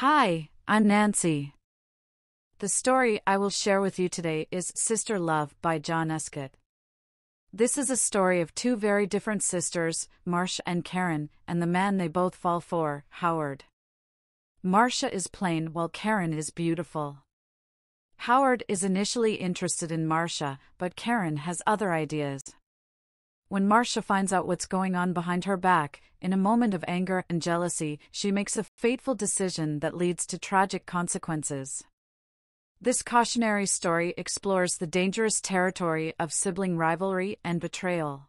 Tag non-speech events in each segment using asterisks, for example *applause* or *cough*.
Hi, I'm Nancy. The story I will share with you today is Sister Love by John Escott. This is a story of two very different sisters, Marcia and Karin, and the man they both fall for, Howard. Marcia is plain while Karin is beautiful. Howard is initially interested in Marcia, but Karin has other ideas. When Marcia finds out what's going on behind her back, in a moment of anger and jealousy, she makes a fateful decision that leads to tragic consequences. This cautionary story explores the dangerous territory of sibling rivalry and betrayal.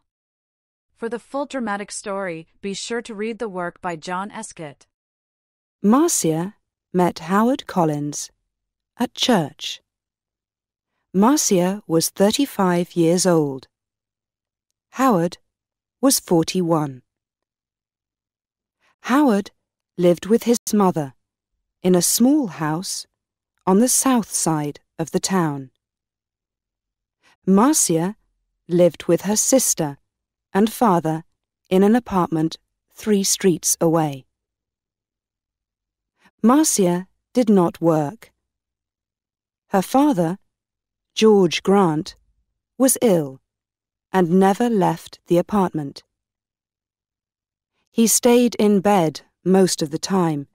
For the full dramatic story, be sure to read the work by John Escott. Marcia met Howard Collins at church. Marcia was 35 years old. Howard was 41. Howard lived with his mother in a small house on the south side of the town. Marcia lived with her sister and father in an apartment three streets away. Marcia did not work. Her father, George Grant, was ill and never left the apartment. He stayed in bed most of the time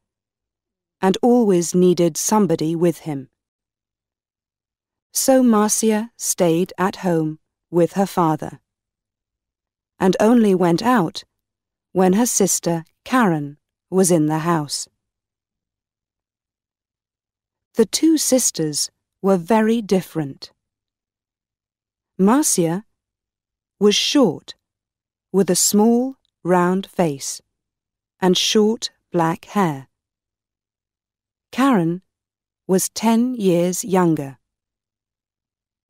and always needed somebody with him. So Marcia stayed at home with her father and only went out when her sister Karin was in the house. The two sisters were very different. Marcia was short, with a small, round face, and short black hair. Karin was ten years younger.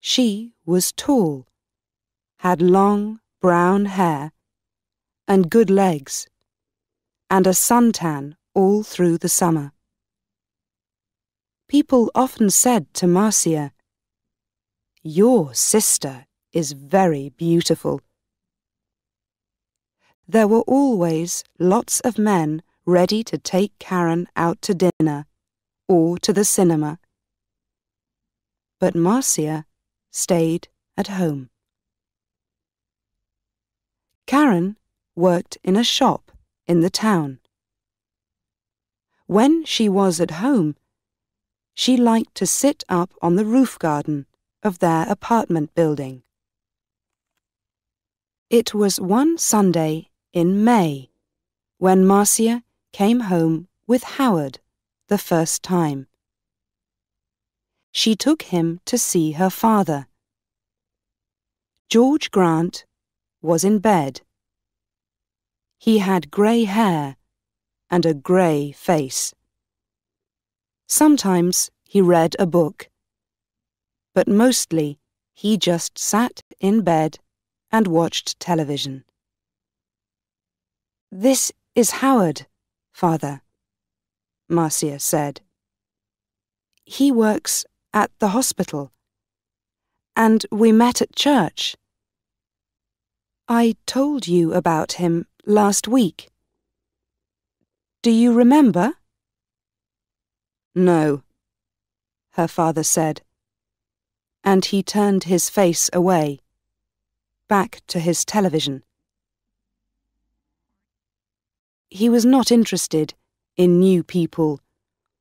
She was tall, had long brown hair, and good legs, and a suntan all through the summer. People often said to Marcia, Your sister is very beautiful. There were always lots of men ready to take Karin out to dinner or to the cinema. But Marcia stayed at home. Karin worked in a shop in the town. When she was at home, she liked to sit up on the roof garden of their apartment building. It was one Sunday in May when Marcia came home with Howard the first time. She took him to see her father. George Grant was in bed. He had grey hair and a grey face. Sometimes he read a book, but mostly he just sat in bed and watched television. This is Howard, father, Marcia said. He works at the hospital, and we met at church. I told you about him last week. Do you remember? No, her father said, and he turned his face away back to his television. He was not interested in new people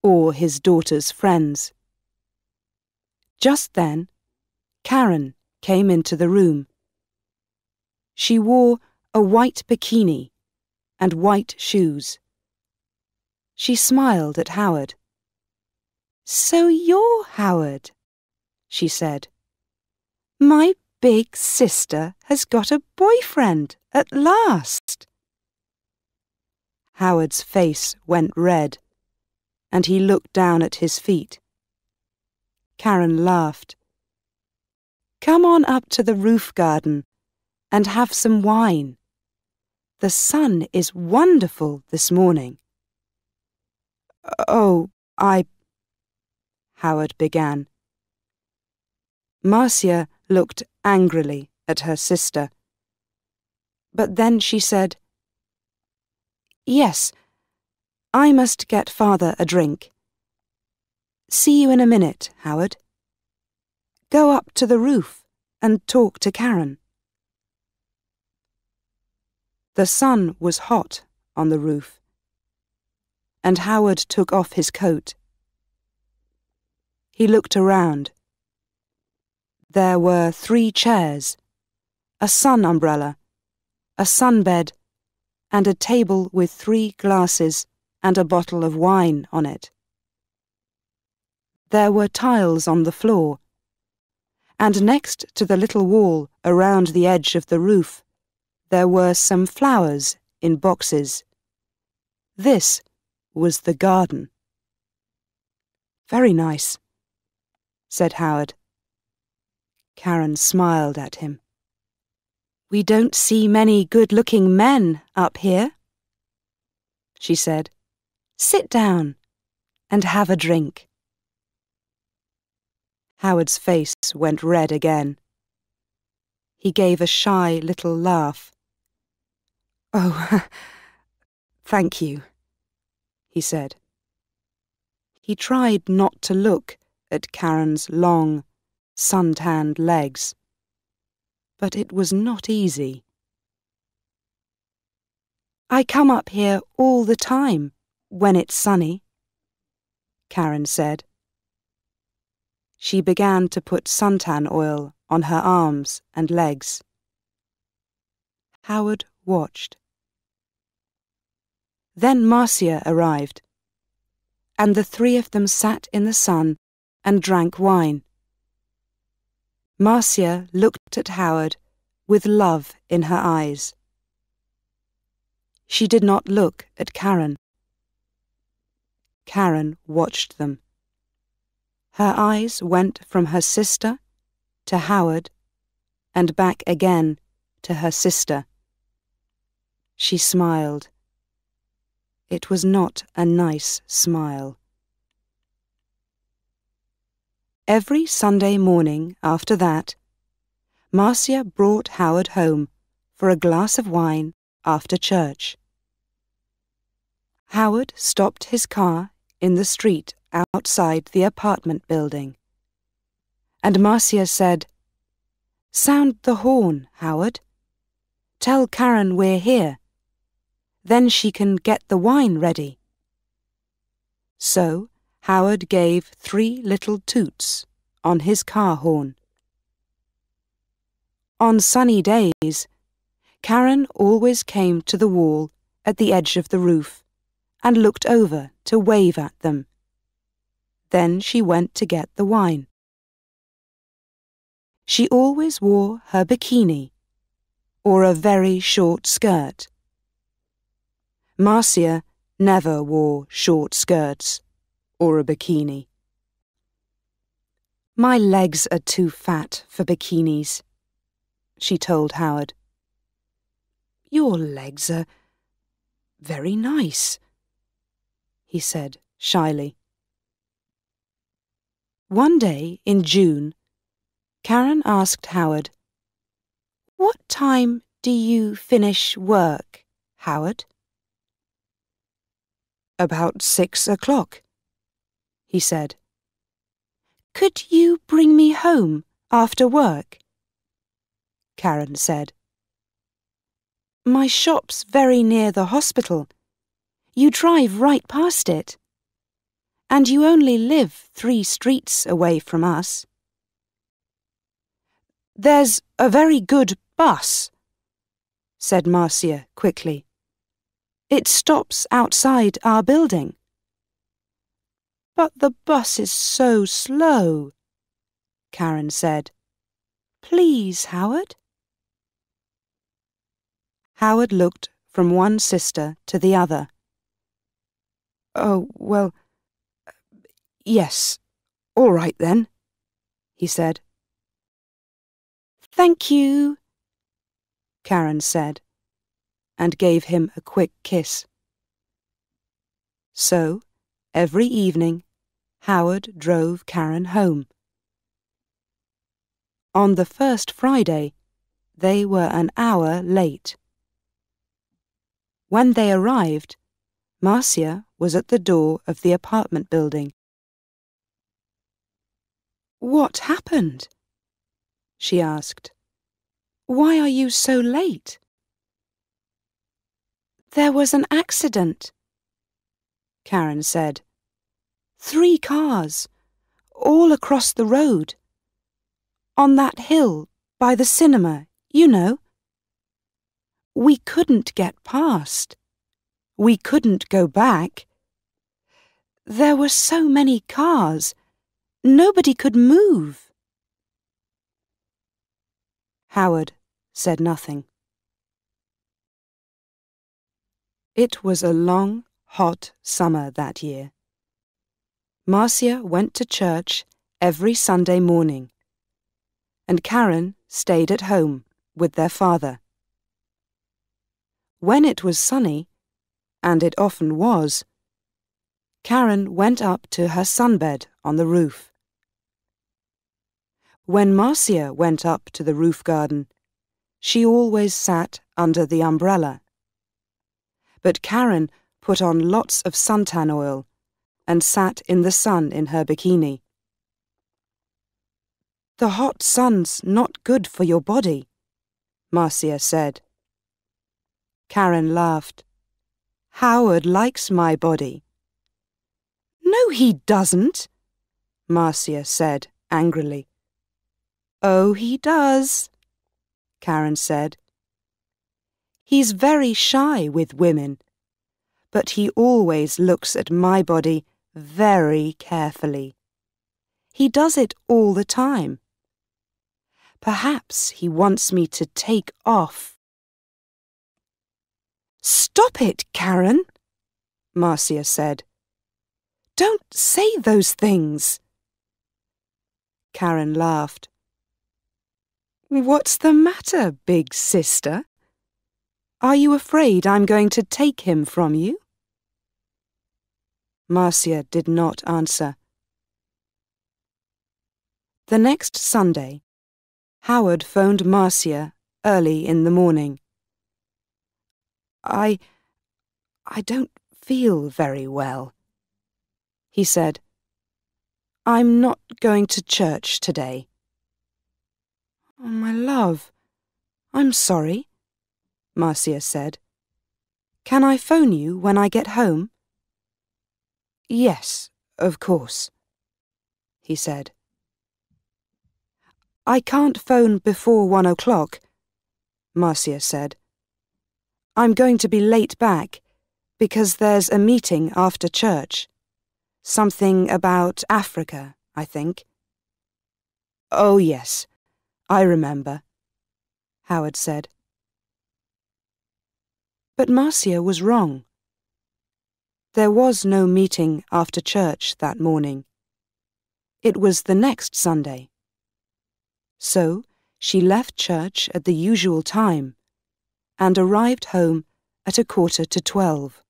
or his daughter's friends. Just then, Karin came into the room. She wore a white bikini and white shoes. She smiled at Howard. So you're Howard, she said. My big sister has got a boyfriend at last. Howard's face went red, and he looked down at his feet. Karin laughed. Come on up to the roof garden and have some wine. The sun is wonderful this morning. Oh, I... Howard began. Marcia looked angrily at her sister. But then she said, Yes, I must get father a drink. see you in a minute, Howard. Go up to the roof and talk to Karin. The sun was hot on the roof, and Howard took off his coat. He looked around. There were three chairs, a sun umbrella, a sunbed, and a table with three glasses and a bottle of wine on it. There were tiles on the floor, and next to the little wall around the edge of the roof, there were some flowers in boxes. This was the garden. Very nice, said Howard. Karin smiled at him. We don't see many good-looking men up here, she said. Sit down and have a drink. Howard's face went red again. He gave a shy little laugh. Oh, *laughs* thank you, he said. He tried not to look at Karin's long, sun-tanned legs but it was not easy. I come up here all the time when it's sunny, Karin said. She began to put suntan oil on her arms and legs. Howard watched. Then Marcia arrived, and the three of them sat in the sun and drank wine. Marcia looked at Howard with love in her eyes. She did not look at Karin. Karin watched them. Her eyes went from her sister to Howard and back again to her sister. She smiled. It was not a nice smile. Every Sunday morning after that, Marcia brought Howard home for a glass of wine after church. Howard stopped his car in the street outside the apartment building. And Marcia said, Sound the horn, Howard. Tell Karin we're here. Then she can get the wine ready. So Howard gave three little toots on his car horn. On sunny days, Karin always came to the wall at the edge of the roof and looked over to wave at them. Then she went to get the wine. She always wore her bikini or a very short skirt. Marcia never wore short skirts or a bikini. My legs are too fat for bikinis, she told Howard. Your legs are very nice, he said shyly. One day in June, Karin asked Howard, What time do you finish work, Howard? About six o'clock, he said. Could you bring me home after work? Karin said. My shop's very near the hospital. You drive right past it. And you only live three streets away from us. There's a very good bus, said Marcia quickly. It stops outside our building. But the bus is so slow, Karin said. Please, Howard. Howard looked from one sister to the other. Oh, well, yes, all right then, he said. Thank you, Karin said, and gave him a quick kiss. So, every evening, Howard drove Karin home. On the first Friday, they were an hour late. When they arrived, Marcia was at the door of the apartment building. What happened? she asked. Why are you so late? There was an accident, Karin said. Three cars, all across the road. On that hill by the cinema, you know. We couldn't get past. We couldn't go back. There were so many cars. Nobody could move. Howard said nothing. It was a long, hot summer that year. Marcia went to church every Sunday morning, and Karin stayed at home with their father. When it was sunny, and it often was, Karin went up to her sunbed on the roof. When Marcia went up to the roof garden, she always sat under the umbrella but Karin put on lots of suntan oil and sat in the sun in her bikini. The hot sun's not good for your body, Marcia said. Karin laughed. Howard likes my body. No, he doesn't, Marcia said angrily. Oh, he does, Karin said. He's very shy with women, but he always looks at my body very carefully. He does it all the time. Perhaps he wants me to take off. Stop it, Karin, Marcia said. Don't say those things. Karin laughed. What's the matter, big sister? Are you afraid I'm going to take him from you? Marcia did not answer. The next Sunday, Howard phoned Marcia early in the morning. I... I don't feel very well, he said. I'm not going to church today. Oh, my love, I'm sorry. Marcia said. Can I phone you when I get home? Yes, of course, he said. I can't phone before one o'clock, Marcia said. I'm going to be late back because there's a meeting after church. Something about Africa, I think. Oh, yes, I remember, Howard said. But Marcia was wrong. There was no meeting after church that morning. It was the next Sunday. So she left church at the usual time and arrived home at a quarter to twelve.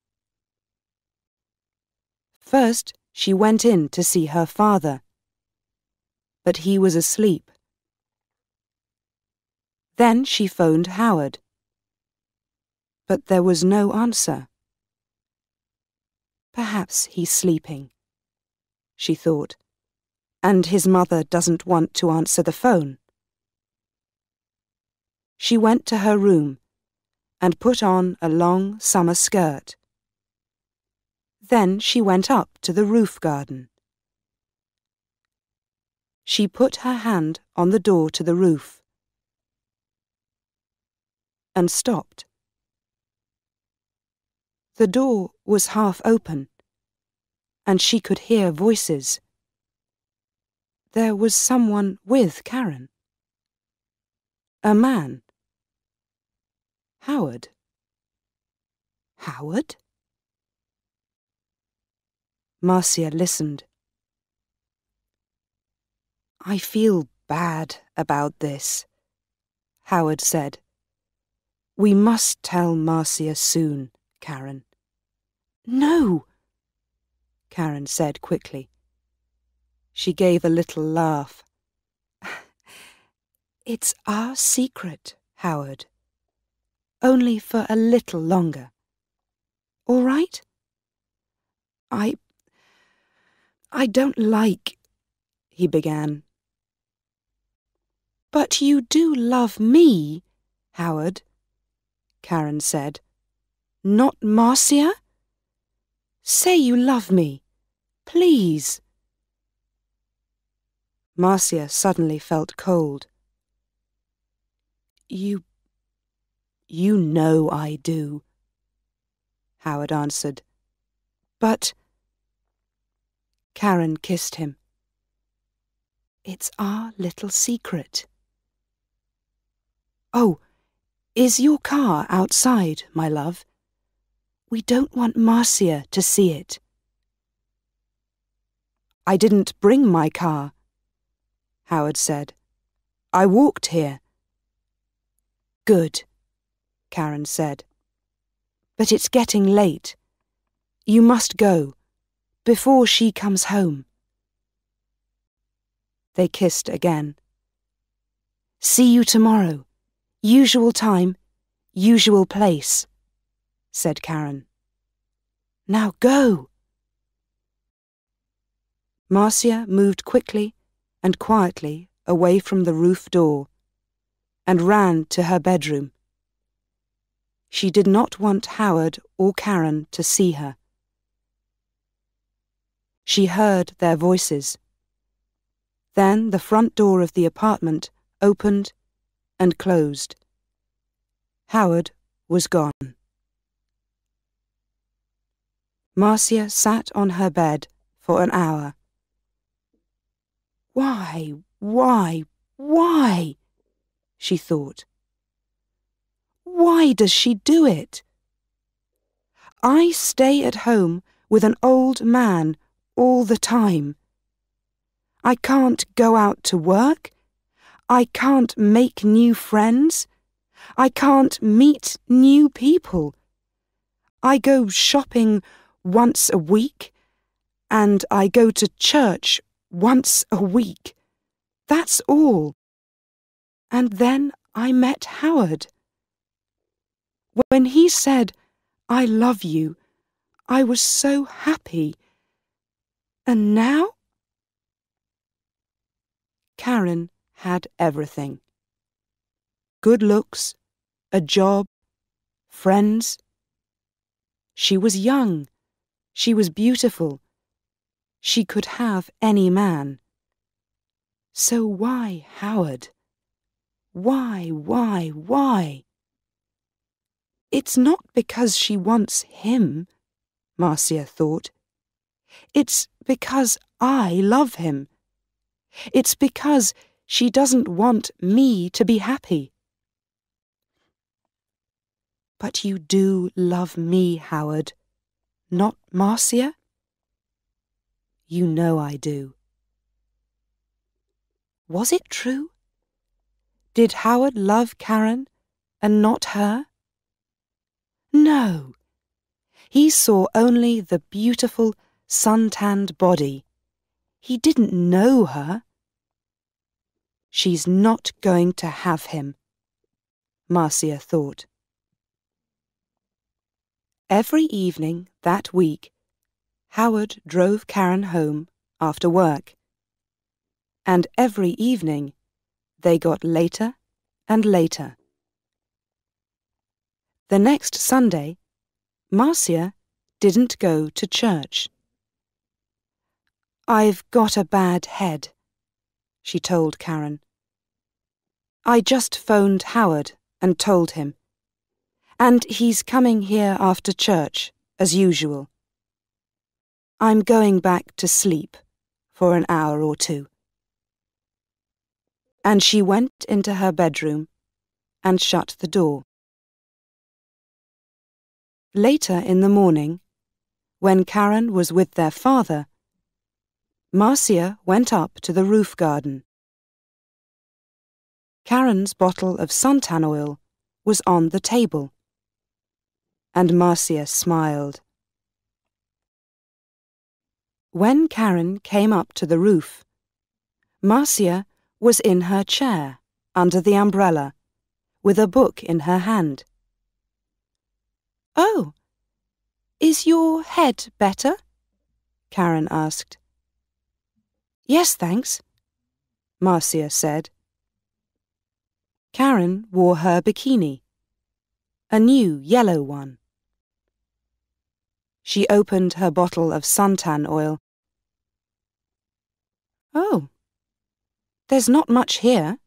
First, she went in to see her father, but he was asleep. Then she phoned Howard but there was no answer. Perhaps he's sleeping, she thought, and his mother doesn't want to answer the phone. She went to her room and put on a long summer skirt. Then she went up to the roof garden. She put her hand on the door to the roof and stopped. The door was half open, and she could hear voices. There was someone with Karin. A man. Howard. Howard? Marcia listened. I feel bad about this, Howard said. We must tell Marcia soon, Karin. No, Karin said quickly. She gave a little laugh. *sighs* It's our secret, Howard. Only for a little longer. All right? I... I don't like... he began, But you do love me, Howard, Karin said. Not Marcia? Say you love me, please. Marcia suddenly felt cold. You... you know I do, Howard answered. But... Karin kissed him. It's our little secret. Oh, is your car outside, my love? We don't want Marcia to see it. I didn't bring my car, Howard said. I walked here. Good, Karin said. But it's getting late. You must go, before she comes home. They kissed again. See you tomorrow. Usual time, usual place, said Karin. Now go. Marcia moved quickly and quietly away from the roof door and ran to her bedroom. She did not want Howard or Karin to see her. She heard their voices. Then the front door of the apartment opened and closed. Howard was gone. Marcia sat on her bed for an hour. Why, why, why? she thought. Why does she do it? I stay at home with an old man all the time. I can't go out to work. I can't make new friends. I can't meet new people. I go shopping once a week, and I go to church once a week. That's all. And then I met Howard. When he said, I love you, I was so happy. And now? Karin had everything. Good looks, a job, friends. She was young. She was beautiful. She could have any man. So why Howard? Why, why, why? It's not because she wants him, Marcia thought. It's because I love him. It's because she doesn't want me to be happy. But you do love me, Howard, not Marcia? You know I do. Was it true? Did Howard love Karin and not her? No. He saw only the beautiful, sun-tanned body. He didn't know her. She's not going to have him, Marcia thought. Every evening that week, Howard drove Karin home after work. And every evening, they got later and later. The next Sunday, Marcia didn't go to church. I've got a bad head, she told Karin. I just phoned Howard and told him. And he's coming here after church, as usual. I'm going back to sleep for an hour or two. And she went into her bedroom and shut the door. Later in the morning, when Karin was with their father, Marcia went up to the roof garden. Karin's bottle of suntan oil was on the table, and Marcia smiled. When Karin came up to the roof, Marcia was in her chair under the umbrella with a book in her hand. Oh, is your head better? Karin asked. Yes, thanks, Marcia said. Karin wore her bikini, a new yellow one. She opened her bottle of suntan oil. Oh, there's not much here,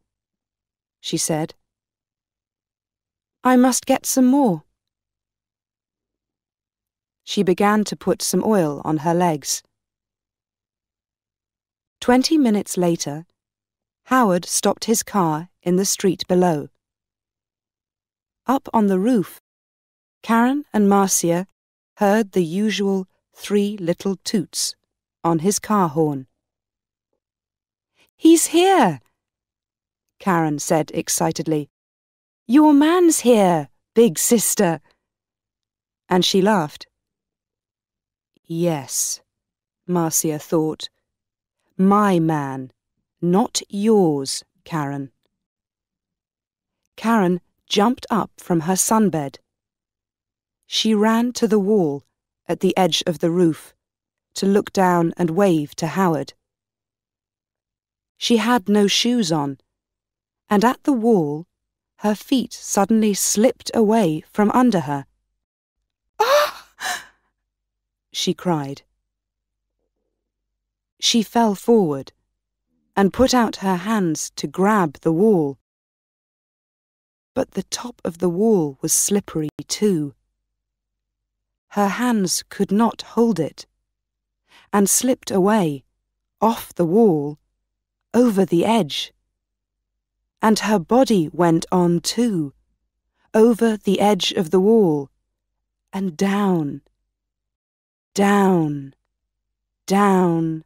she said. I must get some more. She began to put some oil on her legs. Twenty minutes later, Howard stopped his car in the street below. Up on the roof, Karin and Marcia heard the usual three little toots on his car horn. He's here, Karin said excitedly. Your man's here, big sister. And she laughed. Yes, Marcia thought. My man, not yours, Karin. Karin jumped up from her sunbed. She ran to the wall at the edge of the roof to look down and wave to Howard. She had no shoes on, and at the wall her feet suddenly slipped away from under her. Ah! *gasps* she cried. She fell forward and put out her hands to grab the wall. But the top of the wall was slippery too. Her hands could not hold it, and slipped away, off the wall, over the edge. And her body went on too, over the edge of the wall, and down, down, down,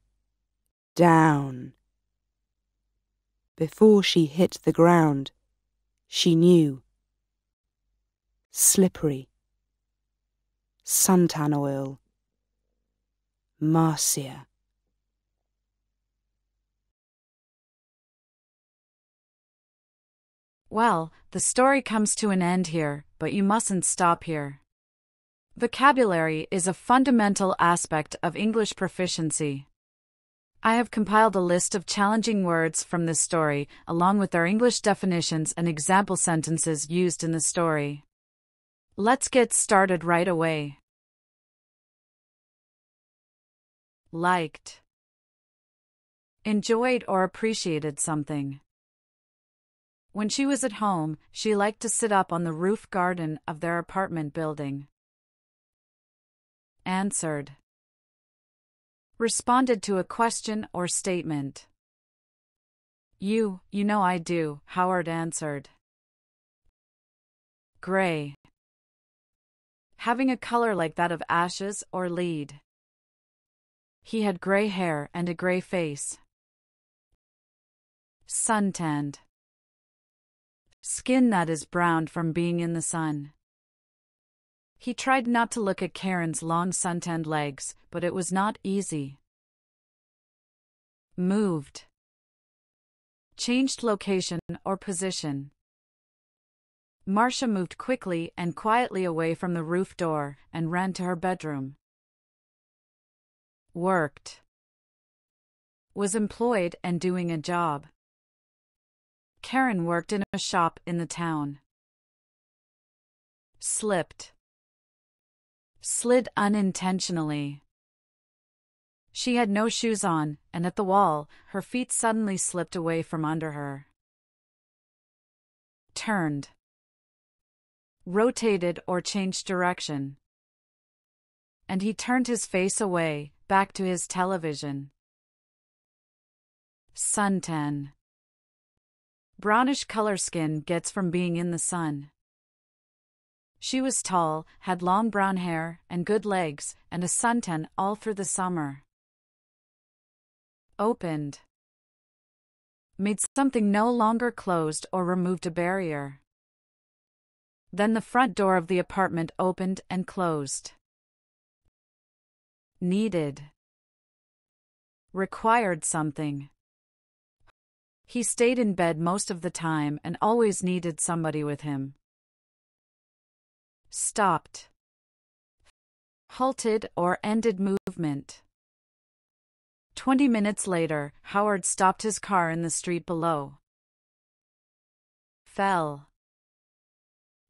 down. Before she hit the ground, she knew. Slippery. Suntan oil. Marcia. Well, the story comes to an end here, but you mustn't stop here. Vocabulary is a fundamental aspect of English proficiency. I have compiled a list of challenging words from this story, along with their English definitions and example sentences used in the story. Let's get started right away. Liked. Enjoyed or appreciated something. When she was at home, she liked to sit up on the roof garden of their apartment building. Answered responded to a question or statement. You, you know I do, Howard answered. Gray. Having a color like that of ashes or lead. He had gray hair and a gray face. Suntanned. Skin that is browned from being in the sun. He tried not to look at Karin's long suntanned legs, but it was not easy. Moved. Changed location or position. Marcia moved quickly and quietly away from the roof door and ran to her bedroom. Worked. Was employed and doing a job. Karin worked in a shop in the town. Slipped slid unintentionally. She had no shoes on, and at the wall, her feet suddenly slipped away from under her. Turned. Rotated or changed direction. And he turned his face away, back to his television. Suntan. Brownish color skin gets from being in the sun. She was tall, had long brown hair and good legs, and a suntan all through the summer. Opened. Made something no longer closed or removed a barrier. Then the front door of the apartment opened and closed. Needed. Required something. He stayed in bed most of the time and always needed somebody with him stopped, halted or ended movement. Twenty minutes later, Howard stopped his car in the street below. fell,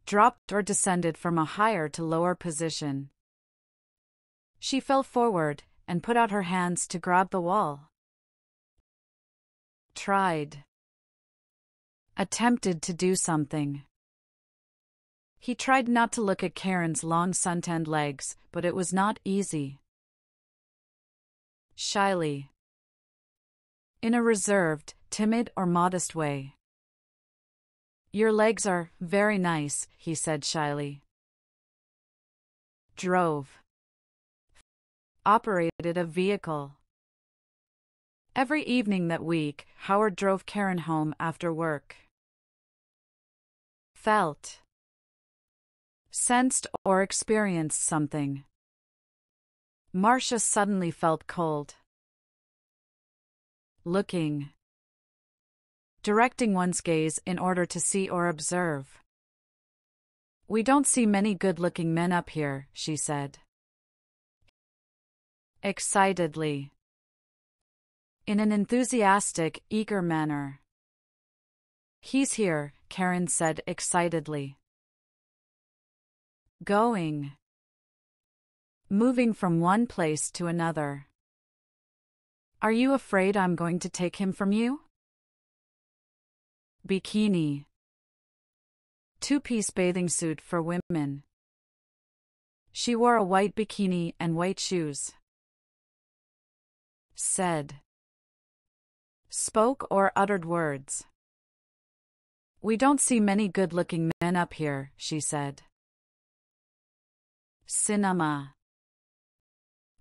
dropped or descended from a higher to lower position. She fell forward and put out her hands to grab the wall. Tried. Attempted to do something. He tried not to look at Karin's long suntanned legs, but it was not easy. Shyly. In a reserved, timid, or modest way. Your legs are very nice, he said shyly. Drove. Operated a vehicle. Every evening that week, Howard drove Karin home after work. Felt. Sensed or experienced something. Marcia suddenly felt cold. Looking. Directing one's gaze in order to see or observe. We don't see many good looking men up here, she said. Excitedly. In an enthusiastic, eager manner. He's here, Karin said excitedly. Going. Moving from one place to another. Are you afraid I'm going to take him from you? Bikini. Two piece bathing suit for women. She wore a white bikini and white shoes. Said. Spoke or uttered words. We don't see many good looking men up here, she said. Cinema.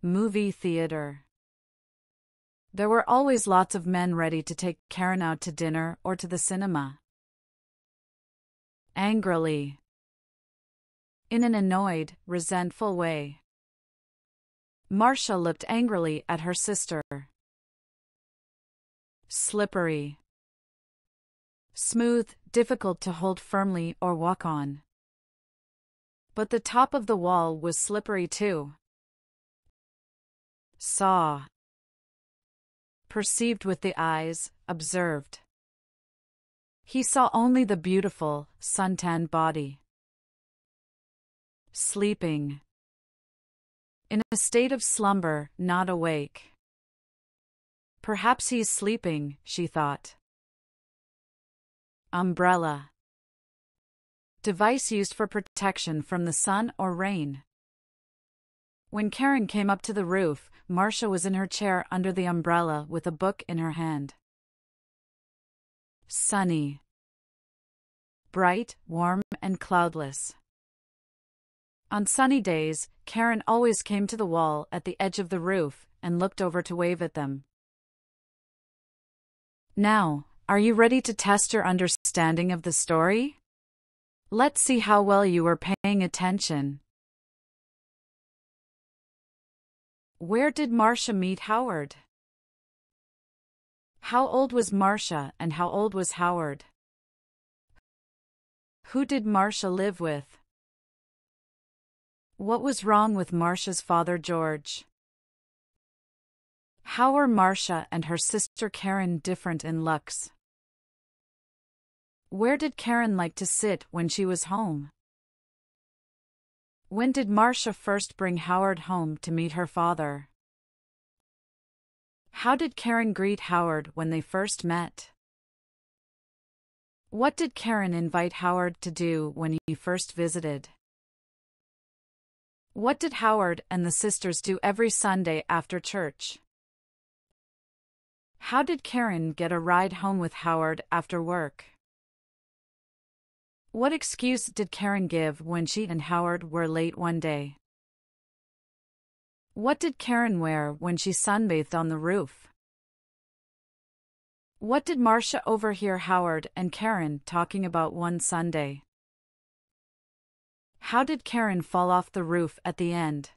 Movie theater. There were always lots of men ready to take Karin out to dinner or to the cinema. Angrily. In an annoyed, resentful way. Marcia looked angrily at her sister. Slippery. Smooth, difficult to hold firmly or walk on. But the top of the wall was slippery too. Saw perceived with the eyes, observed. He saw only the beautiful, suntan body. Sleeping. In a state of slumber, not awake. Perhaps he's sleeping, she thought. Umbrella. Device used for protection from the sun or rain. When Karin came up to the roof, Marcia was in her chair under the umbrella with a book in her hand. Sunny. Bright, warm, and cloudless. On sunny days, Karin always came to the wall at the edge of the roof and looked over to wave at them. Now, are you ready to test your understanding of the story? Let's see how well you are paying attention. Where did Marcia meet Howard? How old was Marcia and how old was Howard? Who did Marcia live with? What was wrong with Marcia's father George? How were Marcia and her sister Karin different in looks? Where did Karin like to sit when she was home? When did Marcia first bring Howard home to meet her father? How did Karin greet Howard when they first met? What did Karin invite Howard to do when he first visited? What did Howard and the sisters do every Sunday after church? How did Karin get a ride home with Howard after work? What excuse did Karin give when she and Howard were late one day? What did Karin wear when she sunbathed on the roof? What did Marcia overhear Howard and Karin talking about one Sunday? How did Karin fall off the roof at the end?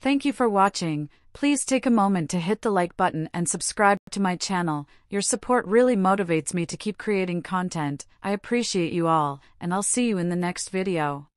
Thank you for watching. Please take a moment to hit the like button and subscribe to my channel. Your support really motivates me to keep creating content. I appreciate you all, and I'll see you in the next video.